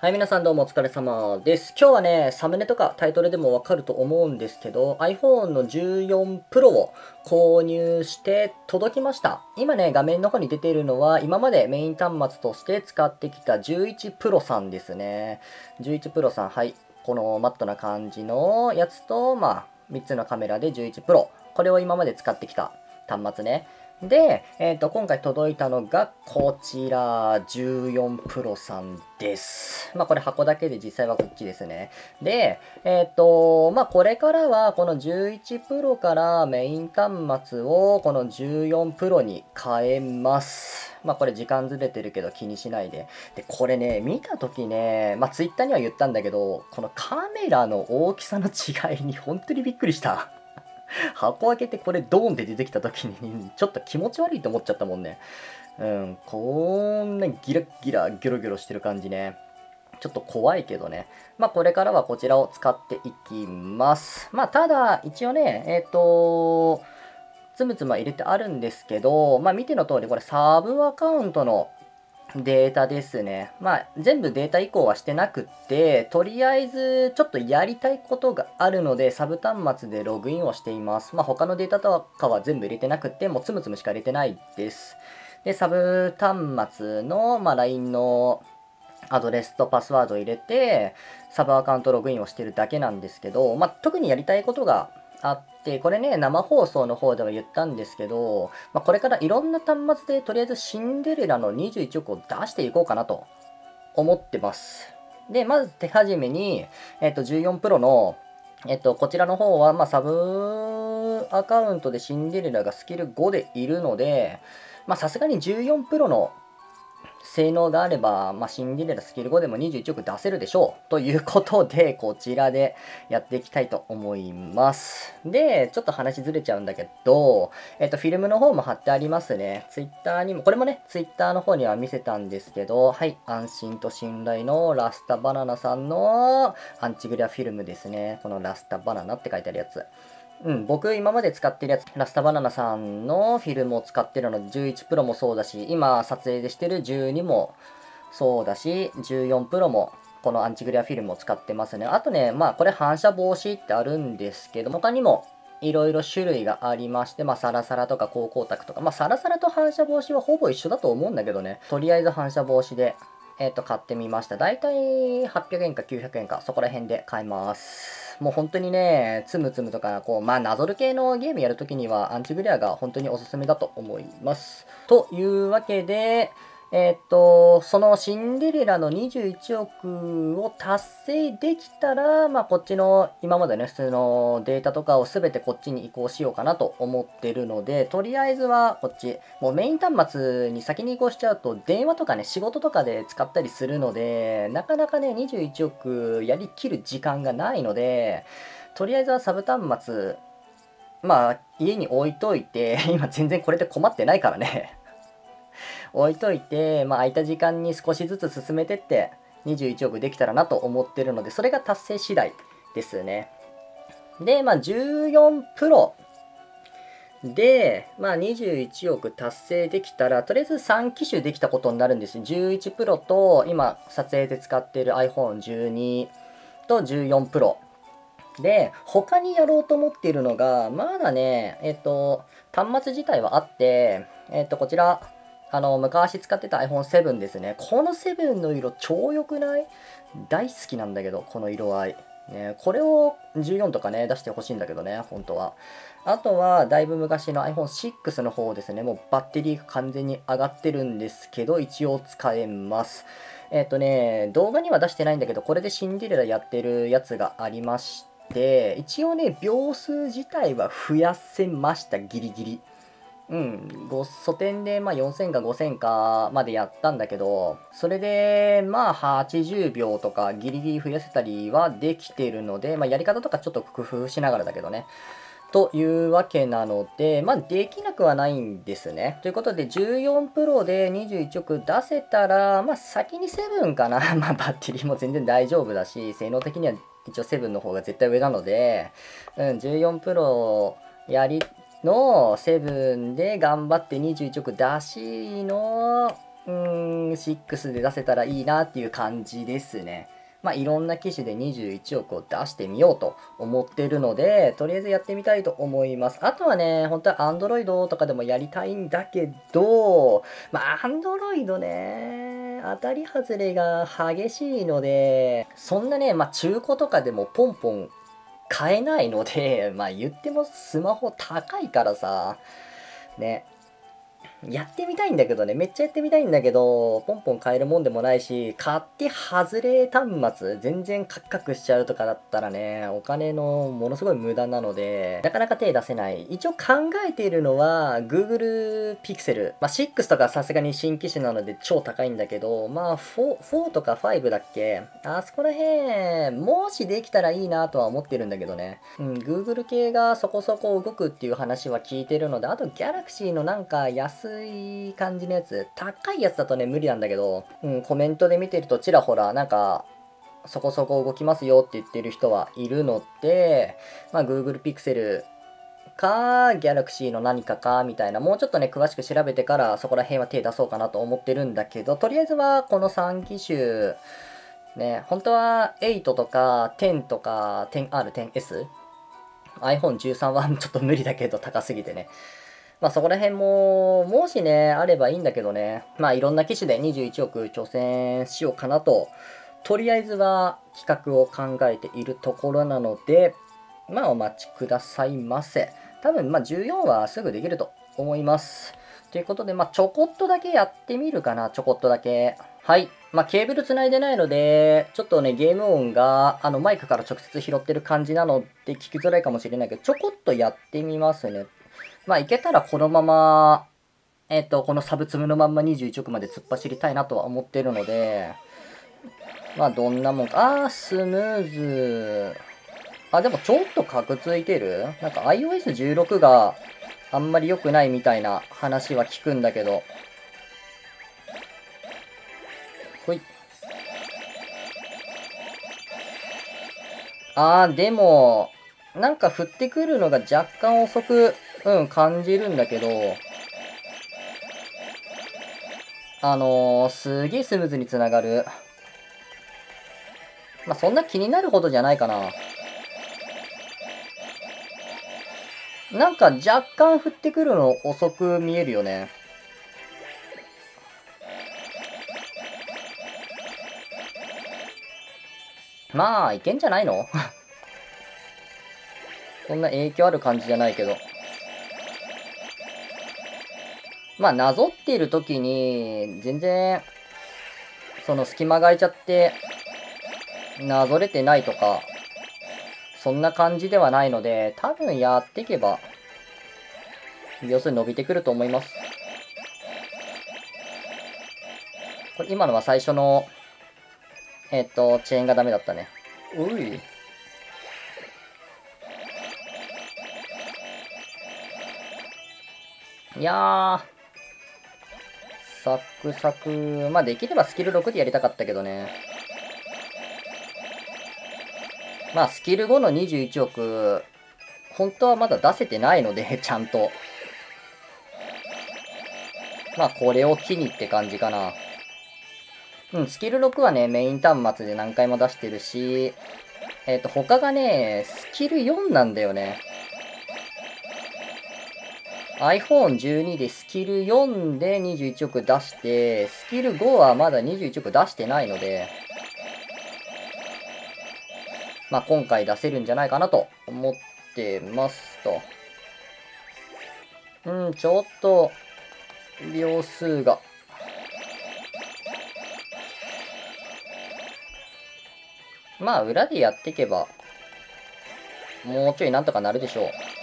はい、皆さんどうもお疲れ様です。今日はね、サムネとかタイトルでもわかると思うんですけど、iPhone の14 Pro を購入して届きました。今ね、画面の方に出ているのは、今までメイン端末として使ってきた11 Pro さんですね。11 Pro さん、はい。このマットな感じのやつと、まあ、3つのカメラで11 Pro。これを今まで使ってきた端末ね。で、えー、と今回届いたのがこちら14 Pro さんです。まあこれ箱だけで実際はこっちですね。で、えっ、と、まあこれからはこの11 Pro からメイン端末をこの14 Pro に変えます。まあこれ時間ずれてるけど気にしないで。で、これね、見たときね、まあ Twitter には言ったんだけど、このカメラの大きさの違いに本当にびっくりした。箱開けてこれドーンって出てきた時にちょっと気持ち悪いと思っちゃったもんね。うん、こんなギラギラギョロギョロしてる感じね。ちょっと怖いけどね。まあこれからはこちらを使っていきます。まあただ一応ね、えっ、とつむつむ入れてあるんですけど、まあ見ての通りこれサブアカウントのデータですね。まあ、全部データ移行はしてなくって、とりあえずちょっとやりたいことがあるので、サブ端末でログインをしています。まあ、他のデータとかは全部入れてなくって、もうつむつむしか入れてないです。で、サブ端末の、まあ、LINE のアドレスとパスワードを入れて、サブアカウントログインをしてるだけなんですけど、まあ、特にやりたいことがあって、これね、生放送の方では言ったんですけど、まあ、これからいろんな端末でとりあえずシンデレラの21億を出していこうかなと思ってます。で、まず手始めに、えっと、14 Pro の、えっと、こちらの方は、まあ、サブアカウントでシンデレラがスキル5でいるので、まあ、さすがに14 Pro の性能があれば、まあ、シンデレラスキル5でも21億出せるでしょう。ということで、こちらでやっていきたいと思います。で、ちょっと話ずれちゃうんだけど、えっと、フィルムの方も貼ってありますね。ツイッターにも、これもね、ツイッターの方には見せたんですけど、はい、安心と信頼のラスタバナナさんのアンチグリアフィルムですね。このラスタバナナって書いてあるやつ。うん、僕今まで使ってるやつ、ラスタバナナさんのフィルムを使ってるので、11プロもそうだし、今撮影でしてる12もそうだし、14プロもこのアンチグリアフィルムを使ってますね。あとね、まあこれ反射防止ってあるんですけど、他にもいろいろ種類がありまして、まあサラサラとか高光沢とか、まあサラサラと反射防止はほぼ一緒だと思うんだけどね、とりあえず反射防止で、えっ、と、買ってみました。だいたい800円か900円か、そこら辺で買います。もう本当にね、つむつむとか、こう、まあ、なぞる系のゲームやるときには、アンチグレアが本当におすすめだと思います。というわけで、えっと、そのシンデレラの21億を達成できたら、まあ、こっちの今までね、普通のデータとかを全てこっちに移行しようかなと思ってるので、とりあえずはこっち、もうメイン端末に先に移行しちゃうと、電話とかね、仕事とかで使ったりするので、なかなかね、21億やりきる時間がないので、とりあえずはサブ端末、まあ、家に置いといて、今全然これで困ってないからね。置いといて、まあ、空いた時間に少しずつ進めてって21億できたらなと思ってるのでそれが達成次第ですね。でまあ14プロで、まあ、21億達成できたらとりあえず3機種できたことになるんです11プロと今撮影で使っている iPhone12 と14プロ。で他にやろうと思っているのがまだねえっ、と端末自体はあってえっ、とこちらあの昔使ってた iPhone7 ですね。この7の色超良くない？大好きなんだけどこの色合い。ね、これを14とかね出してほしいんだけどね本当は。あとはだいぶ昔の iPhone6 の方ですね。もうバッテリーが完全に上がってるんですけど一応使えます。えっ、とね動画には出してないんだけどこれでシンデレラやってるやつがありまして一応ね秒数自体は増やせました。ギリギリ。うん、ご素点でまあ4000か5000かまでやったんだけど、それでまあ80秒とかギリギリ増やせたりはできてるので、まあやり方とかちょっと工夫しながらだけどね。というわけなので、まあできなくはないんですね。ということで14プロで21億出せたら、まあ先に7かな。まあバッテリーも全然大丈夫だし、性能的には一応7の方が絶対上なので、うん、14プロやりのセブンで頑張って21億出しのうーん、6で出せたらいいなっていう感じですね。まあ、いろんな機種で21億を出してみようと思ってるので、とりあえずやってみたいと思います。あとはね、本当は Android とかでもやりたいんだけど、まあ、Android ね、当たり外れが激しいので、そんなね、まあ、中古とかでもポンポン買えないので、まあ、言ってもスマホ高いからさ、ね、やってみたいんだけどね、めっちゃやってみたいんだけど、ポンポン買えるもんでもないし、買って外れ端末、全然カクカクしちゃうとかだったらね、お金のものすごい無駄なので、なかなか手出せない。一応考えているのは、Google Pixel。まあ、6とかさすがに新機種なので超高いんだけど、まあ4、4とか5だっけ？あそこら辺、もしできたらいいなとは思ってるんだけどね。うん、Google 系がそこそこ動くっていう話は聞いてるので、あと Galaxy のなんか安安い感じのやつ、高いやつだとね、無理なんだけど、うん、コメントで見てるとちらほら、なんか、そこそこ動きますよって言ってる人はいるので、まあ、Google Pixel か、Galaxy の何かか、みたいな、もうちょっとね、詳しく調べてから、そこら辺は手出そうかなと思ってるんだけど、とりあえずは、この3機種、ね、本当は8とか10とか 10R、10S、iPhone13 はちょっと無理だけど高すぎてね。まあそこら辺も、もしね、あればいいんだけどね、まあいろんな機種で21億挑戦しようかなと、とりあえずは企画を考えているところなので、まあお待ちくださいませ。多分まあ14はすぐできると思います。ということで、まあちょこっとだけやってみるかな、ちょこっとだけ。はい。まあ、ケーブル繋いでないので、ちょっとね、ゲーム音が、あの、マイクから直接拾ってる感じなので、聞きづらいかもしれないけど、ちょこっとやってみますね。まあ、いけたらこのまま、えっ、と、このサブツムのまんま21億まで突っ走りたいなとは思ってるので、まあ、どんなもんか。あー、スムーズ。あ、でもちょっとカクついてる？なんか iOS16 があんまり良くないみたいな話は聞くんだけど。ほい。あー、でも、なんか降ってくるのが若干遅くうん、感じるんだけど、あのー、すげえスムーズにつながる。まあ、そんな気になるほどじゃないかな。なんか若干降ってくるの遅く見えるよね。まあ、いけんじゃないの？そんな影響ある感じじゃないけど。まあ、なぞっている時に、全然、その隙間が空いちゃって、なぞれてないとか、そんな感じではないので、多分やっていけば、秒数伸びてくると思います。これ今のは最初の、えっと、チェーンがダメだったね。うい。いやー、サクサク。まあ、できればスキル6でやりたかったけどね。まあ、スキル5の21億、本当はまだ出せてないので、ちゃんと。まあ、これを機にって感じかな。うん、スキル6はね、メイン端末で何回も出してるし、えっ、ー、と、他がね、スキル4なんだよね。iPhone12 でスキル4で21億出して、スキル5はまだ21億出してないので、まあ今回出せるんじゃないかなと思ってますと。うん、ちょっと、秒数が。まあ裏でやっていけば、もうちょいなんとかなるでしょう。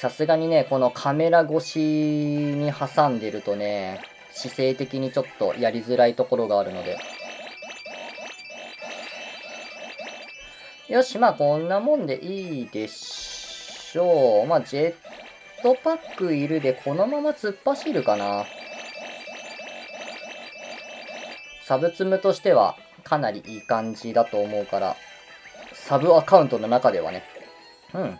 さすがにね、このカメラ越しに挟んでるとね、姿勢的にちょっとやりづらいところがあるので。よし、まあこんなもんでいいでしょう。まあジェットパックいるでこのまま突っ走るかな。サブツムとしてはかなりいい感じだと思うから、サブアカウントの中ではね。うん。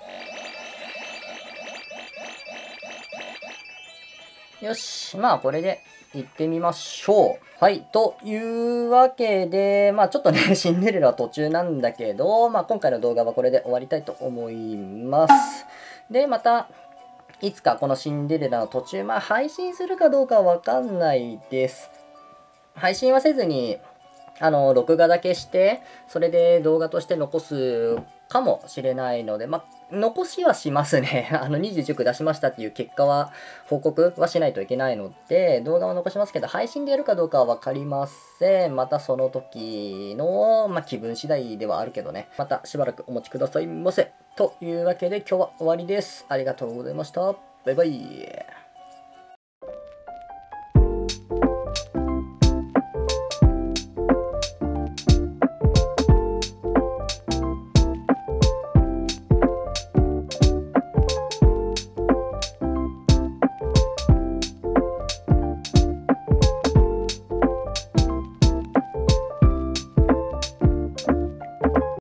よし、まあこれで行ってみましょう。はい。というわけで、まあちょっとね、シンデレラ途中なんだけど、まあ今回の動画はこれで終わりたいと思います。で、また、いつかこのシンデレラの途中、まあ配信するかどうかはわかんないです。配信はせずに、あの、録画だけして、それで動画として残すかもしれないので、まあ、残しはしますね。あの、21億出しましたっていう結果は、報告はしないといけないので、動画は残しますけど、配信でやるかどうかはわかりません。またその時の、まあ、気分次第ではあるけどね。またしばらくお待ちくださいませ。というわけで今日は終わりです。ありがとうございました。バイバイ。